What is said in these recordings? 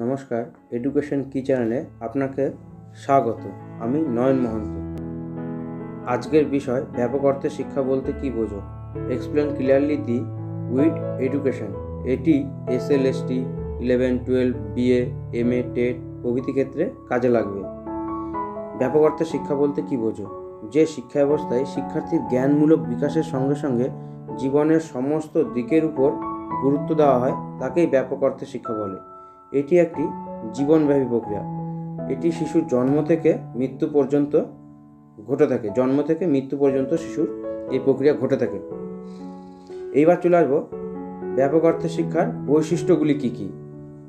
নমস্কার এডুকেশন কি চ্যানেলে আপনাকে স্বাগত। আমি নয়ন মহন্ত। আজকের বিষয়, ব্যাপক অর্থে শিক্ষা বলতে কি বোঝো? Explain clearly the with education এটি S L S T eleven twelve BA M A TET প্রভৃতি ক্ষেত্রে কাজে লাগবে। ব্যাপক অর্থে শিক্ষা বলতে কি বোঝো? যে শিক্ষা ব্যবস্থায় শিক্ষার্থীর জ্ঞানমূলক বিকাশের সঙ্গে সঙ্গে জীবনের সমস্ত দিকের উপর গুরুত্ব দেওয়া হয়, তাকেই ব্যাপক অর্থে শিক্ষা বলে। এটি একটি জীবনব্যাপী প্রক্রিয়া। এটি শিশুর জন্ম থেকে মৃত্যু পর্যন্ত ঘটে থাকে। জন্ম থেকে মৃত্যু পর্যন্ত শিশুর এই প্রক্রিয়া ঘটে থাকে। এইবার চলে আসব ব্যাপক অর্থে শিক্ষার বৈশিষ্ট্যগুলি কী কী?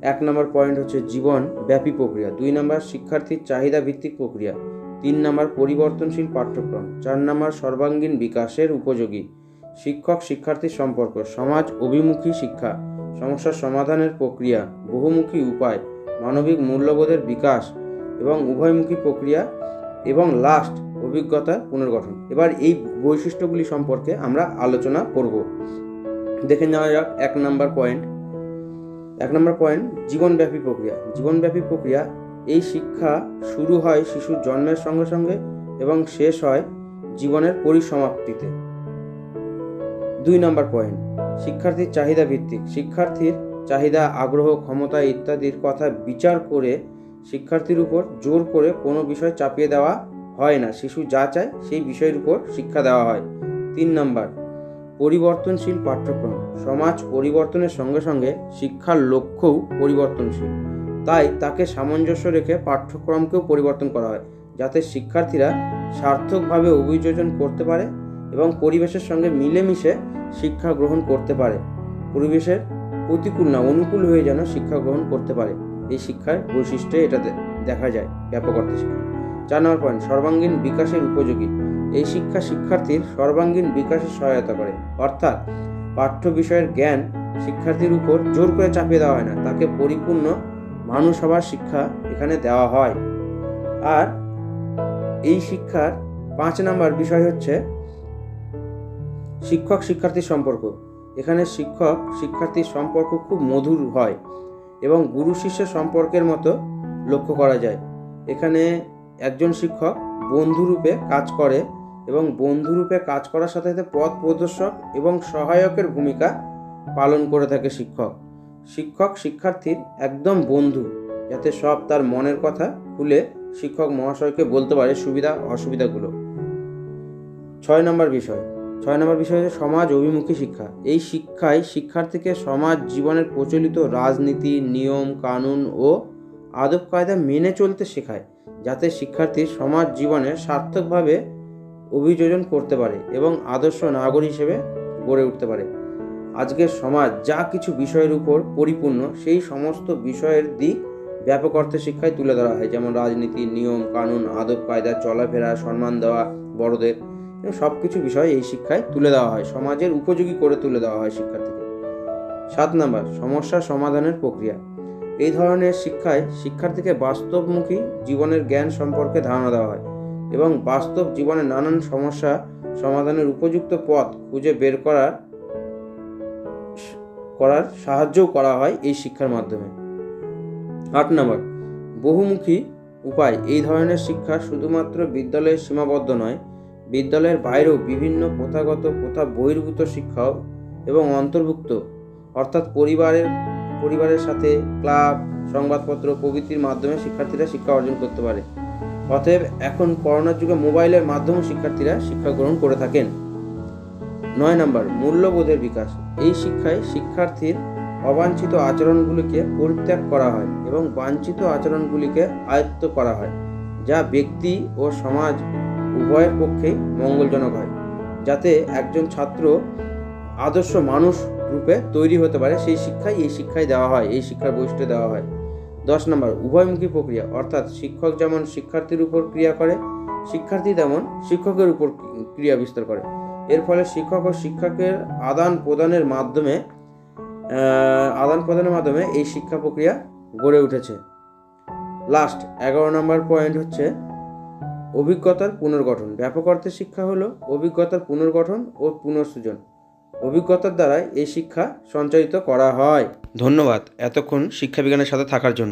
এক নম্বর পয়েন্ট হচ্ছে জীবন ব্যাপী প্রক্রিয়া। দুই নম্বর শিক্ষার্থীর চাহিদা ভিত্তিক প্রক্রিয়া। তিন নম্বর পরিবর্তনশীল পাঠ্যক্রম। চার নম্বর সর্বাঙ্গীন বিকাশের উপযোগী শিক্ষক শিক্ষার্থীর সম্পর্ক। সমাজ অভিমুখী শিক্ষা। সমস্যার সমাধানের প্রক্রিয়া, বহুমুখী উপায়, মানবিক মূল্যবোধের বিকাশ এবং উভয়মুখী প্রক্রিয়া এবং লাস্ট অভিজ্ঞতা পুনর্গঠন। এবার এই বৈশিষ্ট্যগুলি সম্পর্কে আমরা আলোচনা করব। দেখে নেওয়া যাক এক নম্বর পয়েন্ট এক নম্বর পয়েন্ট জীবনব্যাপী প্রক্রিয়া। জীবনব্যাপী প্রক্রিয়া, এই শিক্ষা শুরু হয় শিশুর জন্মের সঙ্গে সঙ্গে এবং শেষ হয় জীবনের পরিসমাপ্তিতে। দুই নম্বর পয়েন্ট শিক্ষার্থীর চাহিদা ভিত্তিক। শিক্ষার্থীর চাহিদা, আগ্রহ, ক্ষমতা ইত্যাদির কথা বিচার করে শিক্ষার্থীর উপর জোর করে কোনো বিষয় চাপিয়ে দেওয়া হয় না। শিশু যা চায় সেই বিষয়ের উপর শিক্ষা দেওয়া হয়। তিন নম্বর, পরিবর্তনশীল পাঠ্যক্রম। সমাজ পরিবর্তনের সঙ্গে সঙ্গে শিক্ষার লক্ষ্যও পরিবর্তনশীল। তাই তাকে সামঞ্জস্য রেখে পাঠ্যক্রমকেও পরিবর্তন করা হয়, যাতে শিক্ষার্থীরা সার্থকভাবে অভিযোজন করতে পারে এবং পরিবেশের সঙ্গে মিলেমিশে শিক্ষা গ্রহণ করতে পারে। পরিবেশের প্রতিকূল না অনুকূল হয়ে যেন শিক্ষা গ্রহণ করতে পারে। এই শিক্ষার বৈশিষ্ট্যে এটা দেখা যায় ব্যাপক অর্থে শিক্ষা। চার নম্বর পয়েন্ট সর্বাঙ্গীন বিকাশের উপযোগী। এই শিক্ষা শিক্ষার্থীর সর্বাঙ্গীন বিকাশে সহায়তা করে। অর্থাৎ পাঠ্য বিষয়ের জ্ঞান শিক্ষার্থীর উপর জোর করে চাপিয়ে দেওয়া হয় না। তাকে পরিপূর্ণ মানুষ হওয়ার শিক্ষা এখানে দেওয়া হয়। আর এই শিক্ষার পাঁচ নাম্বার বিষয় হচ্ছে শিক্ষক শিক্ষার্থীর সম্পর্ক। এখানে শিক্ষক শিক্ষার্থীর সম্পর্ক খুব মধুর হয় এবং গুরু শিষ্য সম্পর্কের মতো লক্ষ্য করা যায়। এখানে একজন শিক্ষক বন্ধুরূপে কাজ করে এবং বন্ধুরূপে কাজ করার সাথে সাথে পথ প্রদর্শক এবং সহায়কের ভূমিকা পালন করে থাকে শিক্ষক। শিক্ষক শিক্ষার্থীর একদম বন্ধু, যাতে সব তার মনের কথা খুলে শিক্ষক মহাশয়কে বলতে পারে সুবিধা অসুবিধাগুলো। ছয় নম্বর বিষয়। ছয় নম্বর বিষয় হচ্ছে সমাজ অভিমুখী শিক্ষা। এই শিক্ষায় শিক্ষার্থীকে সমাজ জীবনের প্রচলিত রাজনীতি, নিয়ম, কানুন ও আদব কায়দা মেনে চলতে শেখায়, যাতে শিক্ষার্থী সমাজ জীবনে সার্থকভাবে অভিযোজন করতে পারে এবং আদর্শ নাগরিক হিসেবে গড়ে উঠতে পারে। আজকের সমাজ যা কিছু বিষয়ের উপর পরিপূর্ণ, সেই সমস্ত বিষয়ের দিক ব্যাপক অর্থে শিক্ষায় তুলে ধরা হয়, যেমন রাজনীতি, নিয়ম, কানুন, আদব কায়দা, চলাফেরা, সম্মান দেওয়া, বড়দের সব কিছু বিষয় এই শিক্ষায় তুলে দেওয়া হয়। সমাজের উপযোগী করে তুলে দেওয়া হয় শিক্ষার্থীকে সাত নাম্বার, সমস্যা সমাধানের প্রক্রিয়া। এই ধরনের শিক্ষায় শিক্ষার্থীকে বাস্তবমুখী জীবনের জ্ঞান সম্পর্কে ধারণা দেওয়া হয় এবং বাস্তব জীবনের নানান সমস্যা সমাধানের উপযুক্ত পথ খুঁজে বের করার করার সাহায্যও করা হয় এই শিক্ষার মাধ্যমে। আট নম্বর, বহুমুখী উপায়। এই ধরনের শিক্ষা শুধুমাত্র বিদ্যালয়ে সীমাবদ্ধ নয় বিদ্যালয়ের বাইরেও বিভিন্ন প্রথাগত প্রথা বহির্ভূত শিক্ষাও এবং অন্তর্ভুক্ত, অর্থাৎ পরিবারের পরিবারের সাথে ক্লাব, সংবাদপত্র প্রভৃতির মাধ্যমে শিক্ষার্থীরা শিক্ষা অর্জন করতে পারে। অতএব এখন করোনার যুগে মোবাইলের মাধ্যমে শিক্ষার্থীরা শিক্ষা গ্রহণ করে থাকেন। নয় নম্বর, মূল্যবোধের বিকাশ। এই শিক্ষায় শিক্ষার্থীর অবাঞ্ছিত আচরণগুলিকে পরিত্যাগ করা হয় এবং বাঞ্ছিত আচরণগুলিকে আয়ত্ত করা হয়, যা ব্যক্তি ও সমাজ উভয়ের পক্ষেই মঙ্গলজনক হয়, যাতে একজন ছাত্র আদর্শ মানুষ রূপে তৈরি হতে পারে, সেই শিক্ষাই এই শিক্ষায় দেওয়া হয়, এই শিক্ষার বৈশিষ্ট্য দেওয়া হয়। দশ নম্বর, উভয়মুখী প্রক্রিয়া, অর্থাৎ শিক্ষক যেমন শিক্ষার্থীর উপর ক্রিয়া করে, শিক্ষার্থী তেমন শিক্ষকের উপর ক্রিয়া বিস্তার করে। এর ফলে শিক্ষক ও শিক্ষকের আদান প্রদানের মাধ্যমে আদান প্রদানের মাধ্যমে এই শিক্ষা প্রক্রিয়া গড়ে উঠেছে। লাস্ট এগারো নম্বর পয়েন্ট হচ্ছে অভিজ্ঞতার পুনর্গঠন। ব্যাপক অর্থে শিক্ষা হলো অভিজ্ঞতার পুনর্গঠন ও পুনঃসৃজন অভিজ্ঞতার দ্বারাই এই শিক্ষা সঞ্চারিত করা হয়। ধন্যবাদ এতক্ষণ শিক্ষাবিজ্ঞানের সাথে থাকার জন্য।